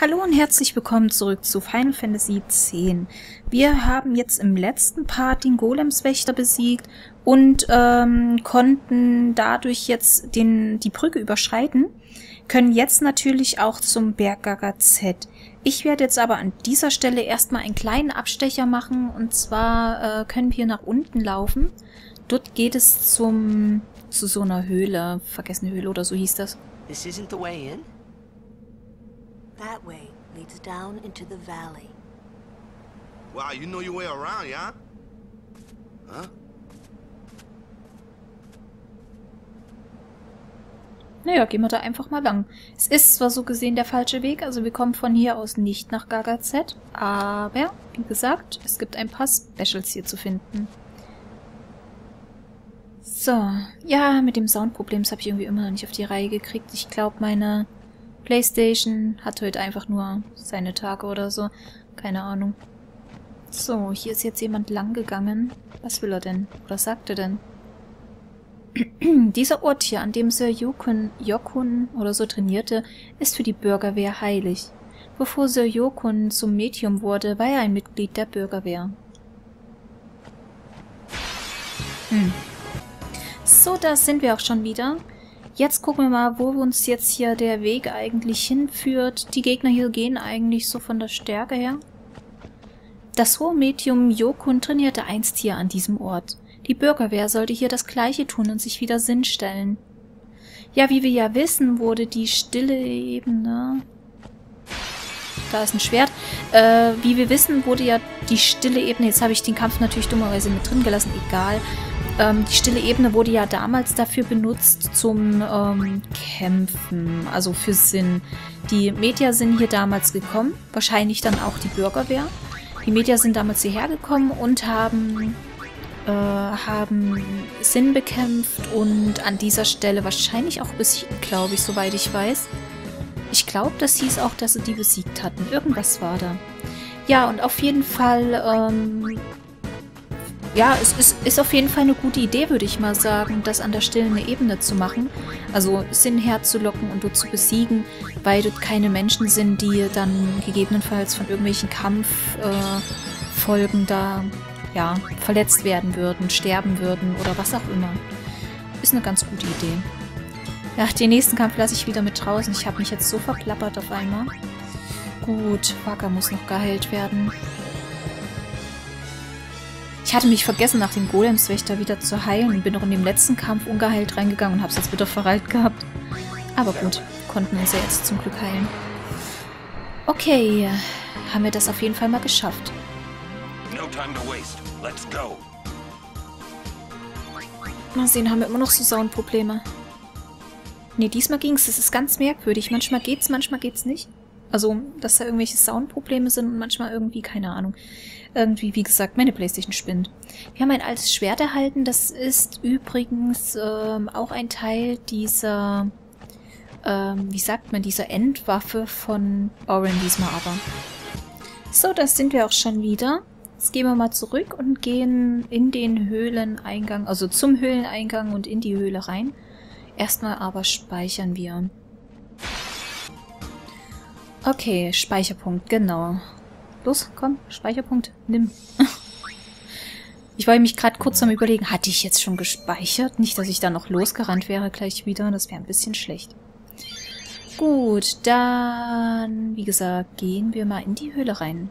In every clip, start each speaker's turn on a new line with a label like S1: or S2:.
S1: Hallo und herzlich willkommen zurück zu Final Fantasy X. Wir haben jetzt im letzten Part den Golemswächter besiegt und ähm, konnten dadurch jetzt den, die Brücke überschreiten, können jetzt natürlich auch zum Berggaga Z. Ich werde jetzt aber an dieser Stelle erstmal einen kleinen Abstecher machen und zwar äh, können wir nach unten laufen. Dort geht es zum zu so einer Höhle, vergessene Höhle oder so hieß das.
S2: This isn't the way in?
S3: That way leads down into the valley.
S4: Wow, you know your way around, yeah? Huh?
S1: Naja, gehen wir da einfach mal lang. Es ist zwar so gesehen der falsche Weg, also wir kommen von hier aus nicht nach Gaga Z, aber, wie gesagt, es gibt ein paar Specials hier zu finden. So, ja, mit dem Soundproblem habe ich irgendwie immer noch nicht auf die Reihe gekriegt. Ich glaube, meine Playstation hat heute einfach nur seine Tage oder so. Keine Ahnung. So, hier ist jetzt jemand lang gegangen. Was will er denn? Was sagt er denn? Dieser Ort hier, an dem Sir Yokun, Yokun oder so trainierte, ist für die Bürgerwehr heilig. Bevor Sir Yokun zum Medium wurde, war er ein Mitglied der Bürgerwehr. Hm. So, da sind wir auch schon wieder. Jetzt gucken wir mal, wo uns jetzt hier der Weg eigentlich hinführt. Die Gegner hier gehen eigentlich so von der Stärke her. Das hohe Medium Jokun trainierte einst hier an diesem Ort. Die Bürgerwehr sollte hier das Gleiche tun und sich wieder Sinn stellen. Ja, wie wir ja wissen, wurde die stille Ebene... Da ist ein Schwert. Äh, wie wir wissen, wurde ja die stille Ebene... Jetzt habe ich den Kampf natürlich dummerweise mit drin gelassen. Egal. Ähm, die stille Ebene wurde ja damals dafür benutzt zum ähm, Kämpfen, also für Sinn. Die Medier sind hier damals gekommen, wahrscheinlich dann auch die Bürgerwehr. Die Medier sind damals hierher gekommen und haben, äh, haben Sinn bekämpft und an dieser Stelle wahrscheinlich auch besiegt, glaube ich, soweit ich weiß. Ich glaube, das hieß auch, dass sie die besiegt hatten. Irgendwas war da. Ja, und auf jeden Fall ähm, ja, es ist, ist auf jeden Fall eine gute Idee, würde ich mal sagen, das an der stillen Ebene zu machen. Also Sinn herzulocken und dort zu besiegen, weil dort keine Menschen sind, die dann gegebenenfalls von irgendwelchen Kampffolgen äh, da ja, verletzt werden würden, sterben würden oder was auch immer. Ist eine ganz gute Idee. Ja, den nächsten Kampf lasse ich wieder mit draußen. Ich habe mich jetzt so verplappert auf einmal. Gut, Waka muss noch geheilt werden. Ich hatte mich vergessen, nach dem Golemswächter wieder zu heilen und bin noch in dem letzten Kampf ungeheilt reingegangen und hab's jetzt wieder verreilt gehabt. Aber gut, konnten uns ja jetzt zum Glück heilen. Okay, haben wir das auf jeden Fall mal geschafft. Mal sehen, haben wir immer noch so Soundprobleme. Ne, diesmal ging's. Es ist ganz merkwürdig. Manchmal geht's, manchmal geht's nicht. Also, dass da irgendwelche Soundprobleme sind und manchmal irgendwie, keine Ahnung irgendwie, wie gesagt, meine Playstation spinnt. Wir haben ein altes Schwert erhalten. Das ist übrigens ähm, auch ein Teil dieser, ähm, wie sagt man, dieser Endwaffe von Oren diesmal aber. So, das sind wir auch schon wieder. Jetzt gehen wir mal zurück und gehen in den Höhleneingang, also zum Höhleneingang und in die Höhle rein. Erstmal aber speichern wir. Okay, Speicherpunkt, genau. Los, komm, Speicherpunkt, nimm. ich war mich gerade kurz am überlegen, hatte ich jetzt schon gespeichert? Nicht, dass ich da noch losgerannt wäre gleich wieder, das wäre ein bisschen schlecht. Gut, dann, wie gesagt, gehen wir mal in die Höhle rein.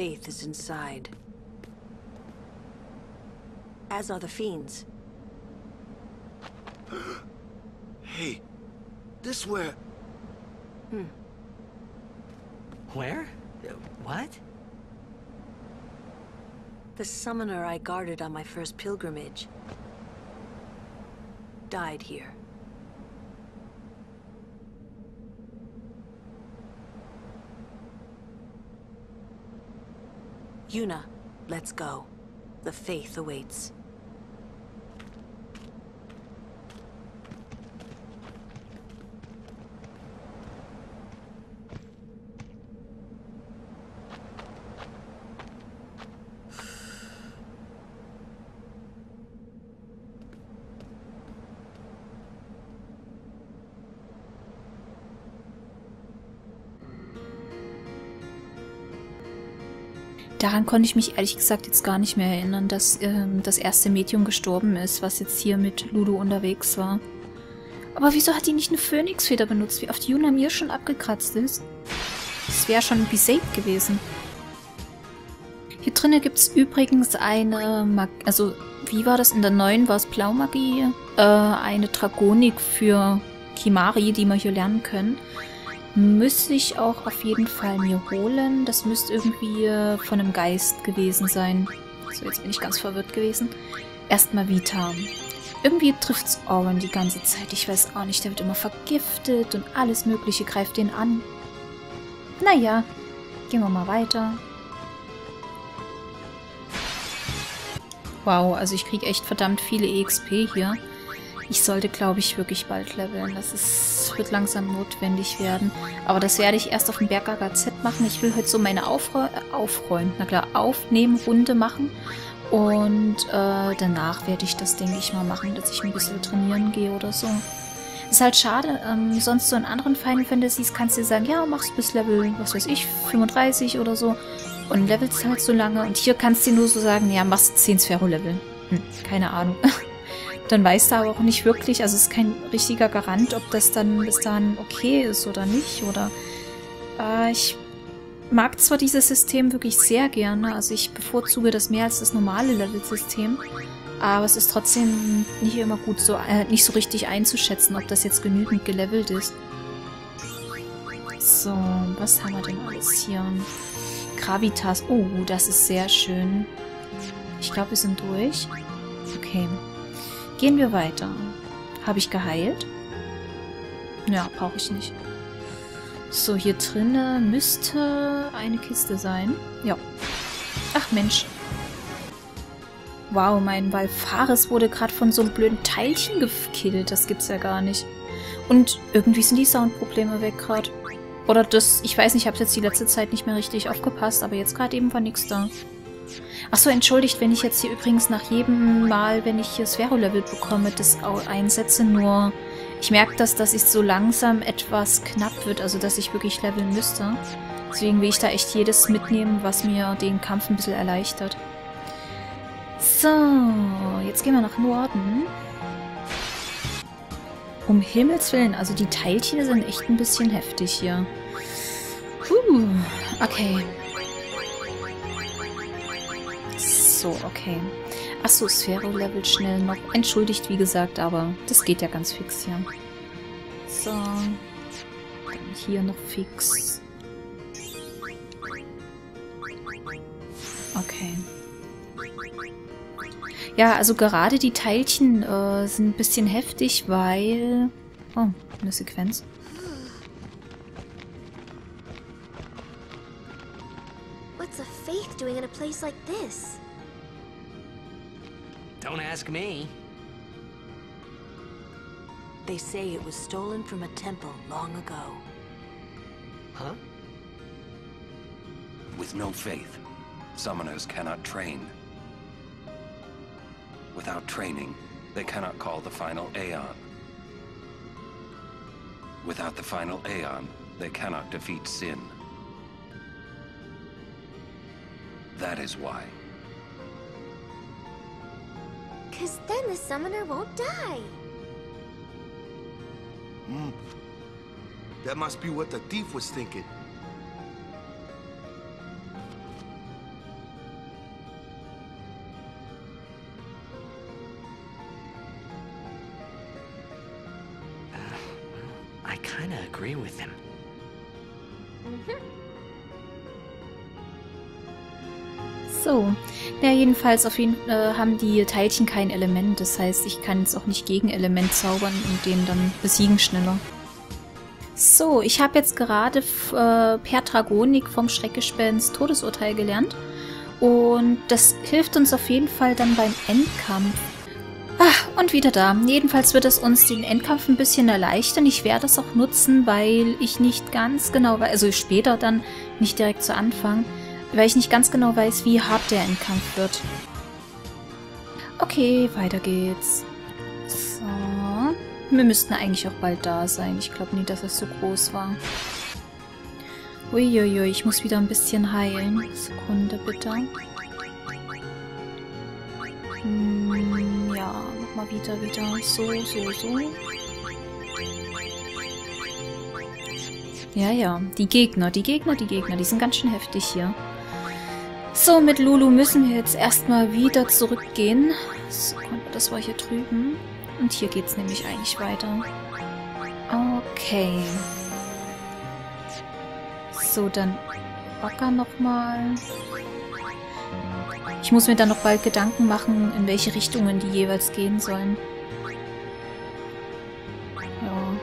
S3: Faith is inside. as are the fiends.
S4: hey, this where...
S2: Hmm. Where? What?
S3: The summoner I guarded on my first pilgrimage died here. Yuna, let's go. The faith awaits.
S1: Daran konnte ich mich ehrlich gesagt jetzt gar nicht mehr erinnern, dass ähm, das erste Medium gestorben ist, was jetzt hier mit Ludo unterwegs war. Aber wieso hat die nicht eine Phönixfeder benutzt, wie oft Yuna mir schon abgekratzt ist? Das wäre schon besaved gewesen. Hier drinnen gibt es übrigens eine, Mag also wie war das in der neuen, war es Blaumagie? Äh, eine Dragonik für Kimari, die wir hier lernen können. Müsste ich auch auf jeden Fall mir holen. Das müsste irgendwie äh, von einem Geist gewesen sein. So, jetzt bin ich ganz verwirrt gewesen. Erstmal Vita. Irgendwie trifft's Owen die ganze Zeit. Ich weiß auch nicht, der wird immer vergiftet und alles mögliche greift den an. Naja, gehen wir mal weiter. Wow, also ich kriege echt verdammt viele EXP hier. Ich sollte, glaube ich, wirklich bald leveln. Das ist, wird langsam notwendig werden. Aber das werde ich erst auf dem Bergager Z machen. Ich will heute so meine Aufrä Aufräumen, na klar, Aufnehmen-Runde machen. Und äh, danach werde ich das, denke ich mal, machen, dass ich ein bisschen trainieren gehe oder so. Ist halt schade, ähm, sonst so in anderen Final Fantasies kannst du sagen, ja, machst bis Level, was weiß ich, 35 oder so und levelst halt so lange. Und hier kannst du nur so sagen, ja, machst 10 Sphero-Level. Hm, keine Ahnung. dann weißt du aber auch nicht wirklich, also es ist kein richtiger Garant, ob das dann bis dahin okay ist oder nicht. Oder äh, ich mag zwar dieses System wirklich sehr gerne, also ich bevorzuge das mehr als das normale Level-System, aber es ist trotzdem nicht immer gut so, äh, nicht so richtig einzuschätzen, ob das jetzt genügend gelevelt ist. So, was haben wir denn alles hier? Gravitas. Oh, das ist sehr schön. Ich glaube, wir sind durch. Okay. Gehen wir weiter. Habe ich geheilt? Ja, brauche ich nicht. So, hier drinnen müsste eine Kiste sein. Ja. Ach Mensch. Wow, mein Valfaris wurde gerade von so einem blöden Teilchen gekillt. Das gibt's ja gar nicht. Und irgendwie sind die Soundprobleme weg gerade. Oder das, ich weiß nicht, ich habe jetzt die letzte Zeit nicht mehr richtig aufgepasst, aber jetzt gerade eben war nichts da. Achso, entschuldigt, wenn ich jetzt hier übrigens nach jedem Mal, wenn ich hier Sphero-Level bekomme, das einsetze, nur ich merke das, dass es so langsam etwas knapp wird, also dass ich wirklich leveln müsste. Deswegen will ich da echt jedes mitnehmen, was mir den Kampf ein bisschen erleichtert. So, jetzt gehen wir nach Norden. Um Himmels Willen, also die Teilchen sind echt ein bisschen heftig hier. Puh, okay. So, okay. Achso, Sphero-Level schnell noch. Entschuldigt, wie gesagt, aber das geht ja ganz fix hier. So. Dann hier noch fix. Okay. Ja, also gerade die Teilchen äh, sind ein bisschen heftig, weil... Oh, eine Sequenz.
S5: What's a faith doing in a place like this?
S2: Don't ask me.
S3: They say it was stolen from a temple long ago.
S2: Huh?
S6: With no faith, summoners cannot train. Without training, they cannot call the final Aeon. Without the final Aeon, they cannot defeat sin. That is why.
S5: Cause then the summoner won't die.
S4: Hmm. That must be what the thief was thinking.
S2: I kinda agree with him.
S1: So. Ja, jedenfalls auf jeden, äh, haben die Teilchen kein Element. Das heißt, ich kann jetzt auch nicht Gegenelement zaubern und den dann besiegen schneller. So, ich habe jetzt gerade äh, per Dragonik vom Schreckgespenst Todesurteil gelernt. Und das hilft uns auf jeden Fall dann beim Endkampf. Ah, und wieder da. Jedenfalls wird es uns den Endkampf ein bisschen erleichtern. Ich werde es auch nutzen, weil ich nicht ganz genau weiß, also später dann, nicht direkt zu Anfang, weil ich nicht ganz genau weiß, wie hart der Endkampf wird. Okay, weiter geht's. So. Wir müssten eigentlich auch bald da sein. Ich glaube nie, dass es so groß war. Uiuiui, ich muss wieder ein bisschen heilen. Sekunde, bitte. Hm, ja, mach mal wieder, wieder. So, so, so. Ja, ja. Die Gegner, die Gegner, die Gegner, die sind ganz schön heftig hier. So, mit Lulu müssen wir jetzt erstmal wieder zurückgehen. Das war hier drüben. Und hier geht's nämlich eigentlich weiter. Okay. So, dann Wacker nochmal. Ich muss mir dann noch bald Gedanken machen, in welche Richtungen die jeweils gehen sollen. Ja.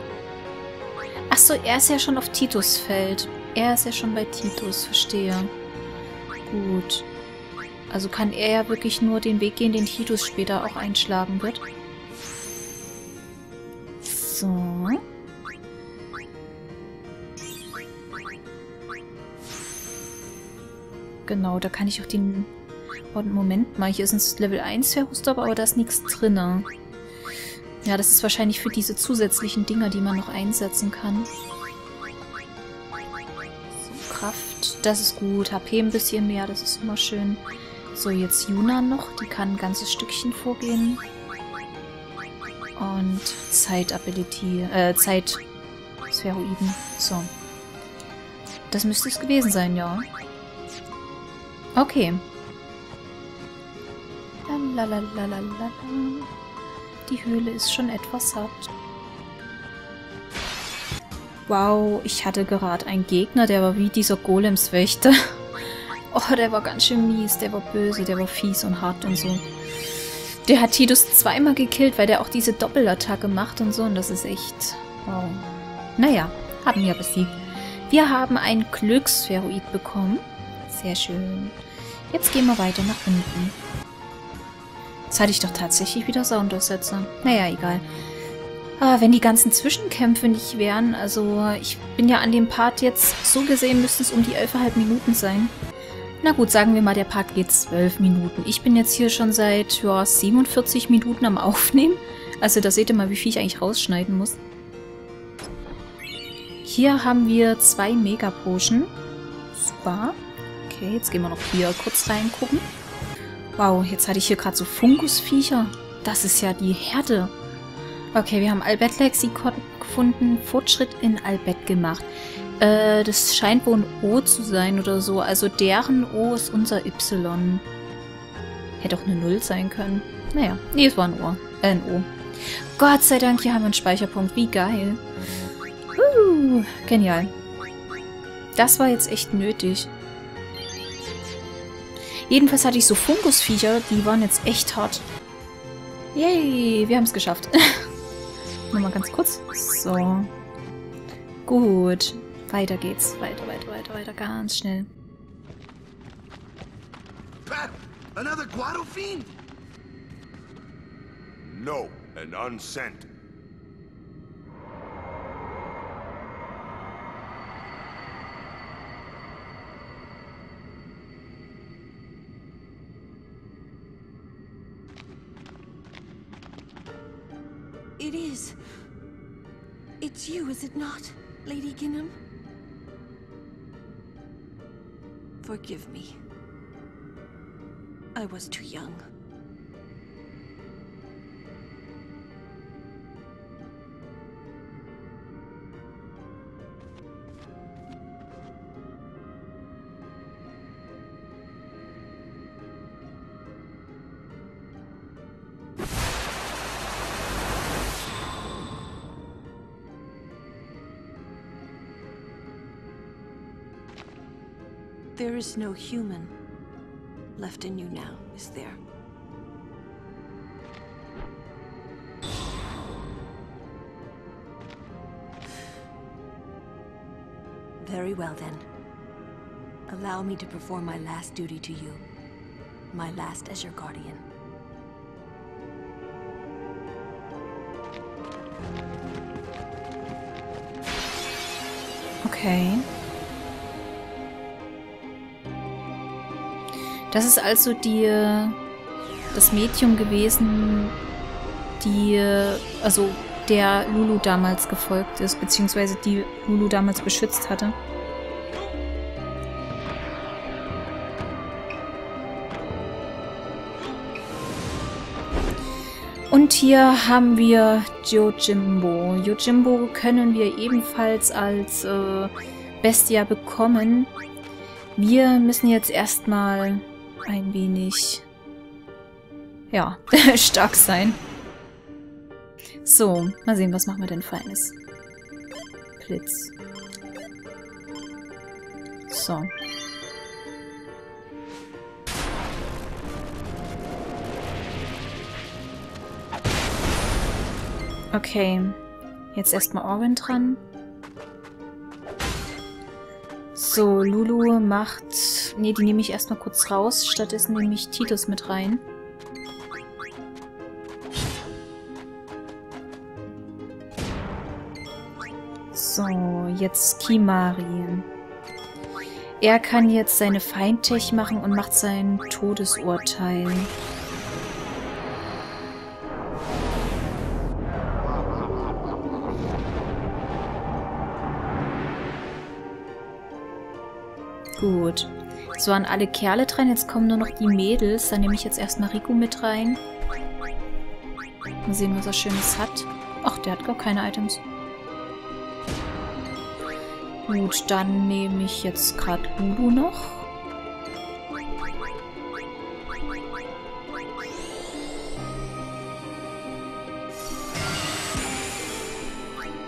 S1: Achso, er ist ja schon auf Titus Feld. Er ist ja schon bei Titus, verstehe. Gut. Also kann er ja wirklich nur den Weg gehen, den Titus später auch einschlagen wird. So. Genau, da kann ich auch den... Oh, Moment mal, hier ist ein Level 1 Verhuster, aber da ist nichts drin. Ja, das ist wahrscheinlich für diese zusätzlichen Dinger, die man noch einsetzen kann. Das ist gut. HP ein bisschen mehr, das ist immer schön. So, jetzt Yuna noch. Die kann ein ganzes Stückchen vorgehen. Und Zeit-Ability, äh, Zeit-Spheroiden. So. Das müsste es gewesen sein, ja. Okay. Lalalala. Die Höhle ist schon etwas hart. Wow, ich hatte gerade einen Gegner, der war wie dieser Golemswächter. Oh, der war ganz schön mies, der war böse, der war fies und hart und so. Der hat Tidus zweimal gekillt, weil der auch diese Doppelattacke macht und so. Und das ist echt... Wow. Naja, haben wir besiegt. Wir haben ein Glücksferoid bekommen. Sehr schön. Jetzt gehen wir weiter nach unten. Jetzt hatte ich doch tatsächlich wieder Soundaussetzer. Naja, egal. Ah, wenn die ganzen Zwischenkämpfe nicht wären, also ich bin ja an dem Part jetzt, so gesehen müssten es um die 11,5 Minuten sein. Na gut, sagen wir mal, der Part geht 12 Minuten. Ich bin jetzt hier schon seit ja, 47 Minuten am Aufnehmen. Also da seht ihr mal, wie viel ich eigentlich rausschneiden muss. Hier haben wir zwei Mega-Potion. Super. Okay, jetzt gehen wir noch hier kurz reingucken. Wow, jetzt hatte ich hier gerade so Funkusviecher. Das ist ja die Herde. Okay, wir haben Albert-Lexikon gefunden. Fortschritt in Albert gemacht. Äh, das scheint wohl ein O zu sein oder so. Also deren O ist unser Y. Hätte auch eine Null sein können. Naja, nee, es war ein O. Äh, ein O. Gott sei Dank, hier haben wir einen Speicherpunkt. Wie geil. Uh, genial. Das war jetzt echt nötig. Jedenfalls hatte ich so Funkusviecher, die waren jetzt echt hart. Yay, wir haben es geschafft. Nochmal ganz kurz. So. Gut. Weiter geht's. Weiter, weiter, weiter, weiter. Ganz schnell.
S4: Pat, another Guado fiend?
S7: No, and unsent.
S3: Is it not, Lady Ginham? Forgive me. I was too young. There is no human left in you now, is there? Very well then. Allow me to perform my last duty to you. My last as your guardian.
S1: Okay. Das ist also die, äh, das Medium gewesen, die, äh, also der Lulu damals gefolgt ist, beziehungsweise die Lulu damals beschützt hatte. Und hier haben wir Jojimbo. Jojimbo können wir ebenfalls als äh, Bestia bekommen. Wir müssen jetzt erstmal ein wenig ja, stark sein. So, mal sehen, was machen wir denn Feines. Blitz. So. Okay. Jetzt erstmal Orwin dran. So, Lulu macht... Ne, die nehme ich erstmal kurz raus. Stattdessen nehme ich Titus mit rein. So, jetzt Kimari. Er kann jetzt seine Feindtech machen und macht sein Todesurteil. Gut. So, an alle Kerle dran. Jetzt kommen nur noch die Mädels. Dann nehme ich jetzt erstmal Rico mit rein. Mal sehen, was er Schönes hat. Ach, der hat gar keine Items. Gut, dann nehme ich jetzt gerade Lulu noch.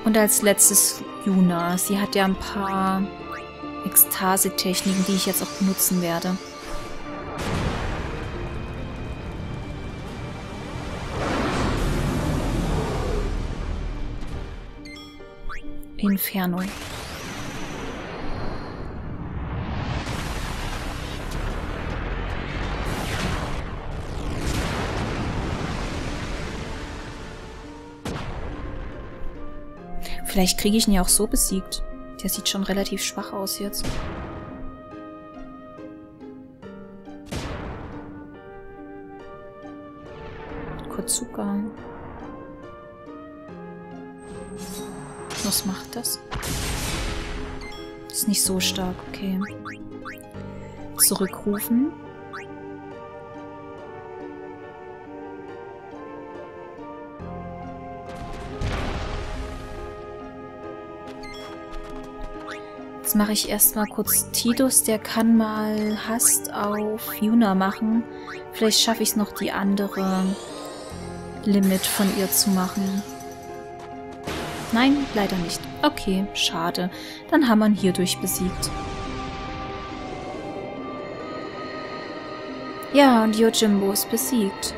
S1: Und als letztes Yuna. Sie hat ja ein paar Ekstase-Techniken, die ich jetzt auch benutzen werde. Inferno. Vielleicht kriege ich ihn ja auch so besiegt. Der sieht schon relativ schwach aus jetzt. Kurzuka. Was macht das? Ist nicht so stark, okay. Zurückrufen. Jetzt mache ich erstmal kurz Tidus. Der kann mal Hast auf Yuna machen. Vielleicht schaffe ich es noch, die andere Limit von ihr zu machen. Nein, leider nicht. Okay, schade. Dann haben wir ihn hierdurch besiegt. Ja, und Yojimbo ist besiegt.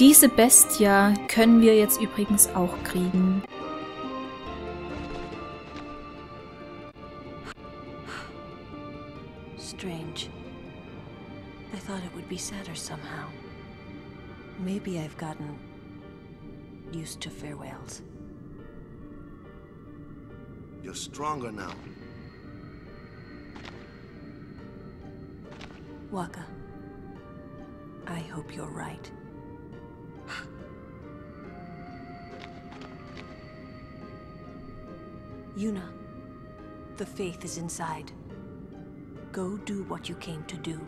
S1: Diese Bestia können wir jetzt übrigens auch kriegen.
S3: Strange. I thought it would be sadder somehow. Maybe I've gotten used to farewells.
S4: You're stronger now.
S3: Waka, I hope you're right. Yuna, the faith is inside. Go do what you came to do.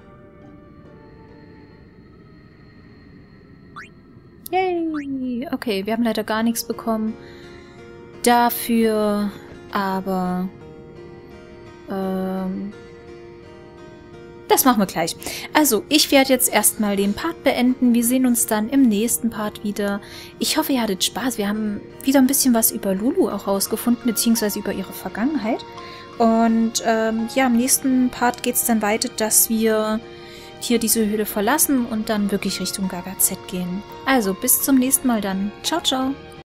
S1: Yay! Okay, wir haben leider gar nichts bekommen. Dafür aber... Ähm, das machen wir gleich. Also, ich werde jetzt erstmal den Part beenden. Wir sehen uns dann im nächsten Part wieder. Ich hoffe, ihr hattet Spaß. Wir haben wieder ein bisschen was über Lulu auch rausgefunden, beziehungsweise über ihre Vergangenheit. Und ähm, ja, im nächsten Part geht es dann weiter, dass wir hier diese Höhle verlassen und dann wirklich Richtung Gaga Z gehen. Also, bis zum nächsten Mal dann. Ciao, ciao.